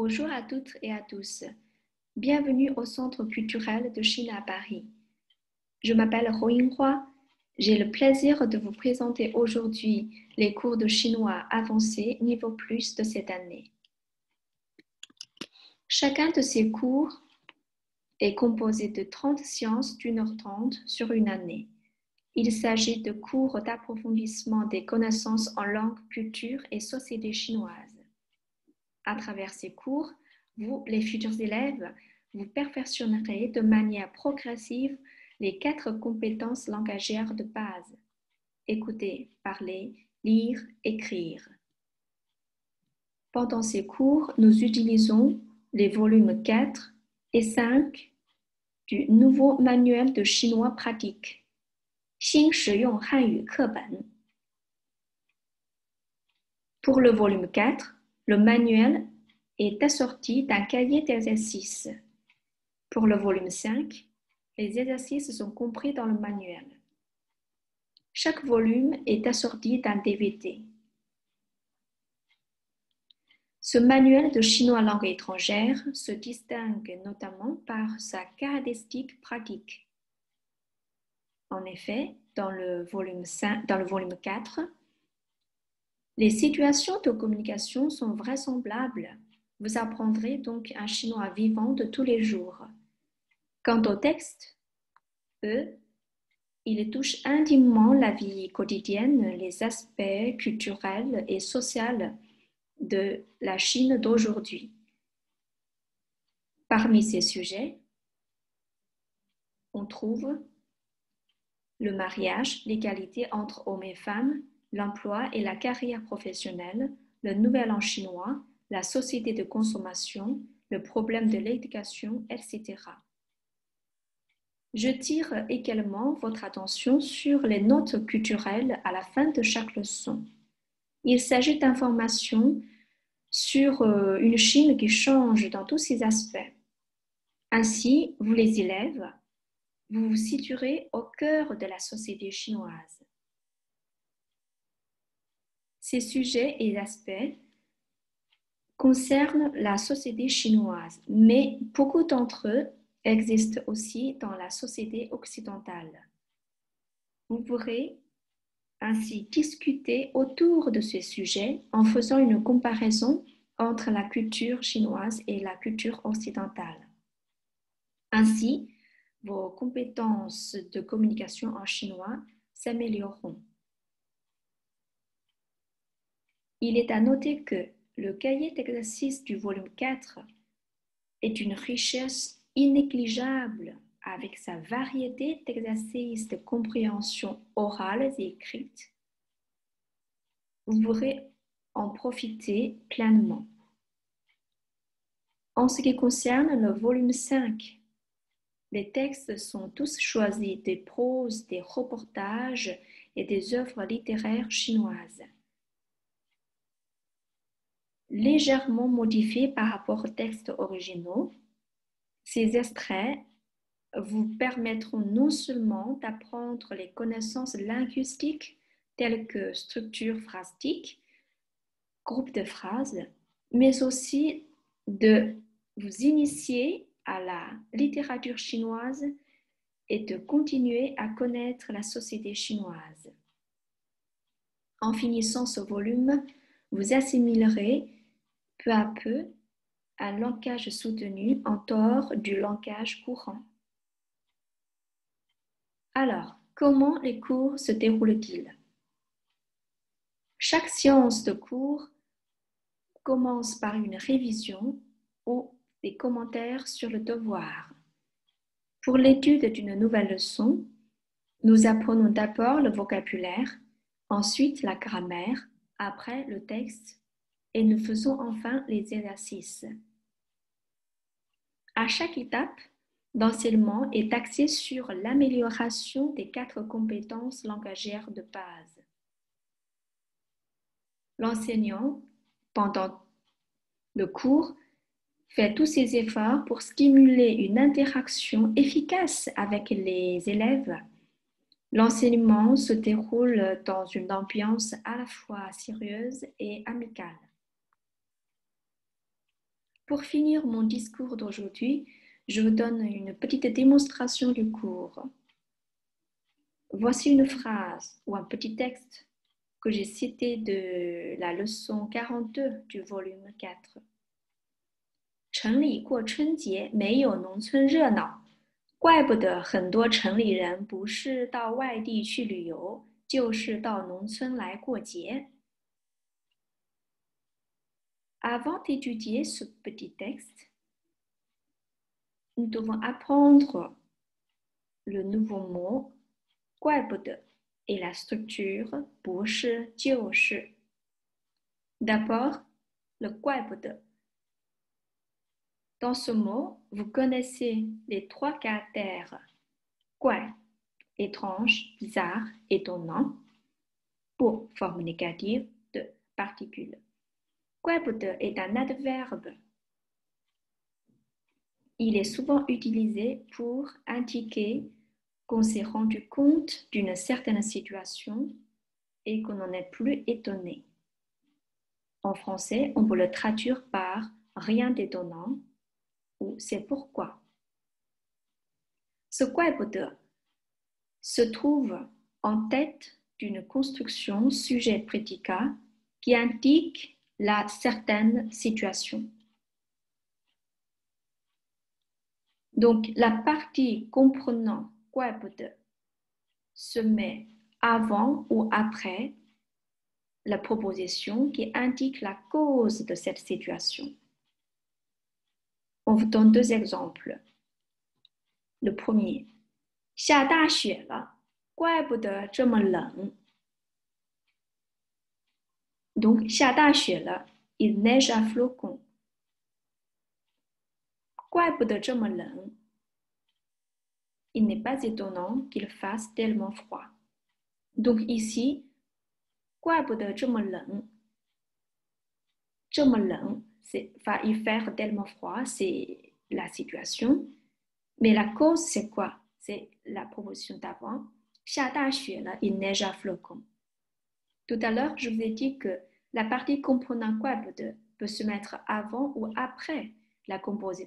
Bonjour à toutes et à tous. Bienvenue au Centre culturel de Chine à Paris. Je m'appelle Ho Yinghua. J'ai le plaisir de vous présenter aujourd'hui les cours de chinois avancé niveau plus de cette année. Chacun de ces cours est composé de 30 séances d'une heure trente sur une année. Il s'agit de cours d'approfondissement des connaissances en langue, culture et société chinoise. À travers ces cours, vous, les futurs élèves, vous perfectionnerez de manière progressive les quatre compétences langagières de base. Écouter, parler, lire, écrire. Pendant ces cours, nous utilisons les volumes 4 et 5 du nouveau manuel de chinois pratique. Pour le volume 4, le manuel est assorti d'un cahier d'exercices. Pour le volume 5, les exercices sont compris dans le manuel. Chaque volume est assorti d'un DVD. Ce manuel de chinois langue étrangère se distingue notamment par sa caractéristique pratique. En effet, dans le volume, dans le volume 4, les situations de communication sont vraisemblables. Vous apprendrez donc un chinois vivant de tous les jours. Quant au texte, eux, il touche intimement la vie quotidienne, les aspects culturels et sociaux de la Chine d'aujourd'hui. Parmi ces sujets, on trouve le mariage, l'égalité entre hommes et femmes, l'emploi et la carrière professionnelle, le nouvel an chinois, la société de consommation, le problème de l'éducation, etc. Je tire également votre attention sur les notes culturelles à la fin de chaque leçon. Il s'agit d'informations sur euh, une Chine qui change dans tous ses aspects. Ainsi, vous les élèves, vous vous situerez au cœur de la société chinoise. Ces sujets et aspects concernent la société chinoise, mais beaucoup d'entre eux existent aussi dans la société occidentale. Vous pourrez ainsi discuter autour de ce sujet en faisant une comparaison entre la culture chinoise et la culture occidentale. Ainsi, vos compétences de communication en chinois s'amélioreront. Il est à noter que le cahier d'exercice du volume 4 est une richesse inégligeable avec sa variété d'exercices de compréhension orale et écrite, vous pourrez en profiter pleinement. En ce qui concerne le volume 5, les textes sont tous choisis des proses, des reportages et des œuvres littéraires chinoises. Légèrement modifiés par rapport aux textes originaux, ces extraits vous permettront non seulement d'apprendre les connaissances linguistiques telles que structure phrastique, groupe de phrases, mais aussi de vous initier à la littérature chinoise et de continuer à connaître la société chinoise. En finissant ce volume, vous assimilerez peu à peu un langage soutenu en dehors du langage courant. Alors, comment les cours se déroulent-ils? Chaque séance de cours commence par une révision ou des commentaires sur le devoir. Pour l'étude d'une nouvelle leçon, nous apprenons d'abord le vocabulaire, ensuite la grammaire, après le texte et nous faisons enfin les exercices. À chaque étape, d'enseignement est axé sur l'amélioration des quatre compétences langagières de base. L'enseignant, pendant le cours, fait tous ses efforts pour stimuler une interaction efficace avec les élèves. L'enseignement se déroule dans une ambiance à la fois sérieuse et amicale. Pour finir mon discours d'aujourd'hui, je vous donne une petite démonstration du cours. Voici une phrase ou un petit texte que j'ai cité de la leçon 42 du volume 4. Avant d'étudier ce petit texte, nous devons apprendre le nouveau mot guaibude et la structure bushi jiushi. D'abord, le guaibude. Dans ce mot, vous connaissez les trois caractères guai, étrange, bizarre, étonnant, pour forme négative de particule. Guaibde est un adverbe. Il est souvent utilisé pour indiquer qu'on s'est rendu compte d'une certaine situation et qu'on n'en est plus étonné. En français, on peut le traduire par rien d'étonnant ou c'est pourquoi. Ce Guaibde se trouve en tête d'une construction sujet-prédicat qui indique la certaine situation. Donc, la partie comprenant Guaibde se met avant ou après la proposition qui indique la cause de cette situation. On vous donne deux exemples. Le premier, donc, il neige à flocons. Il n'est pas étonnant qu'il fasse tellement froid. Donc ici, c'est va faire tellement froid, c'est la situation. Mais la cause, c'est quoi? C'est la promotion d'avant. il neige à. Tout à l'heure, je vous ai dit que la partie comprenant quoi peut se mettre avant ou après la,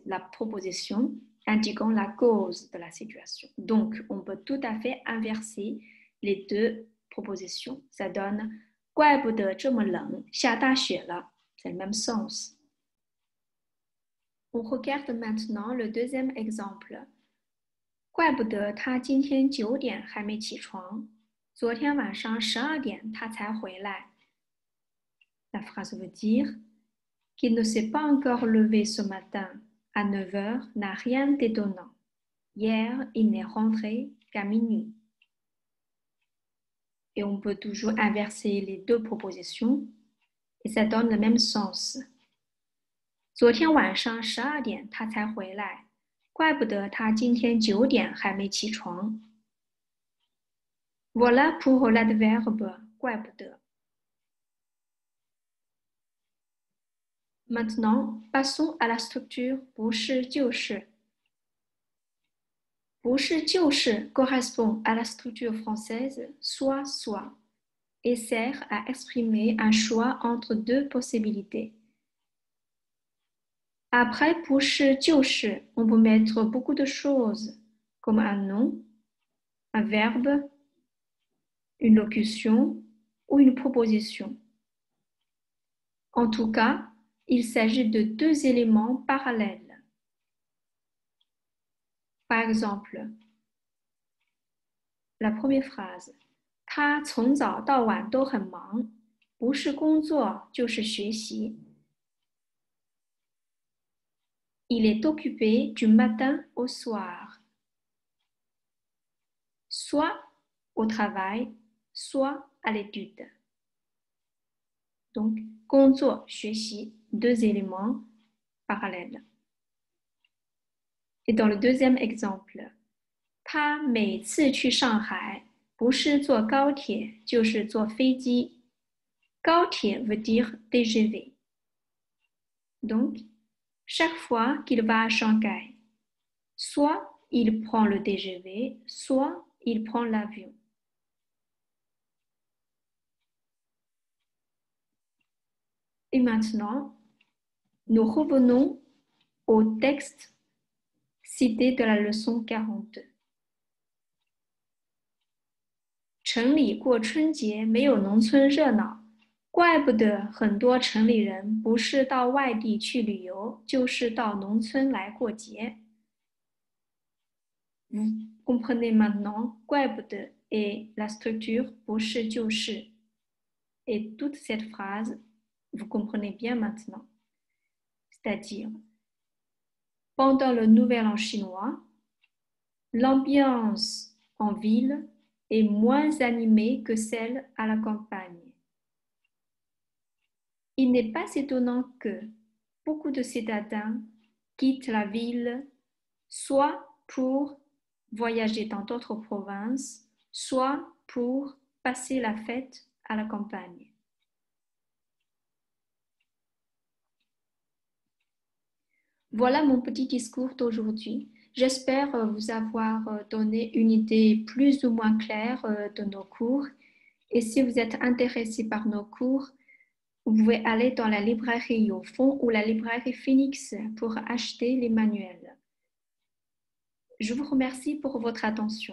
la proposition indiquant la cause de la situation. Donc, on peut tout à fait inverser les deux propositions. Ça donne 怪不得这么冷，下大雪了. C'est le même sens. On regarde maintenant le deuxième exemple. La phrase veut dire qu'il ne s'est pas encore levé ce matin à 9 heures n'a rien d'étonnant. Hier, il n'est rentré qu'à minuit. Et on peut toujours inverser les deux propositions et ça donne le même sens. 昨天晚上十二点他才回来，怪不得他今天九点还没起床。Voilà pour l'adverbe 怪不得。 Maintenant, passons à la structure 不是就是。不是就是 correspond à la structure française soit soit et sert à exprimer un choix entre deux possibilités. Après, pour on peut mettre beaucoup de choses, comme un nom, un verbe, une locution ou une proposition. En tout cas, il s'agit de deux éléments parallèles. Par exemple, la première phrase 他从早到晚都很忙，不是工作就是学习。il est occupé du matin au soir, soit au travail, soit à l'étude. Donc, 工作,学习, deux éléments parallèles. Et dans le deuxième exemple, 他每次去上海不是坐高铁就是坐飞机。高铁 veut dire TGV. Donc, chaque fois qu'il va à Shanghai. Soit il prend le TGV, soit il prend l'avion. Et maintenant, nous revenons au texte cité de la leçon 42. 城里过春节没有农村热闹，怪不得很多城里人不是到外地去旅游，就是到农村来过节。Vous comprenez maintenant, 怪不得 et la structure 不是就是 et toute cette phrase, vous comprenez bien maintenant. C'est-à-dire, pendant le Nouvel An chinois, l'ambiance en ville est moins animée que celle à la campagne. Il n'est pas étonnant que beaucoup de citadins quittent la ville soit pour voyager dans d'autres provinces, soit pour passer la fête à la campagne. Voilà mon petit discours d'aujourd'hui. J'espère euh, vous avoir euh, donné une idée plus ou moins claire euh, de nos cours. Et si vous êtes intéressé par nos cours, vous pouvez aller dans la librairie au fond ou la librairie Phoenix pour acheter les manuels. Je vous remercie pour votre attention.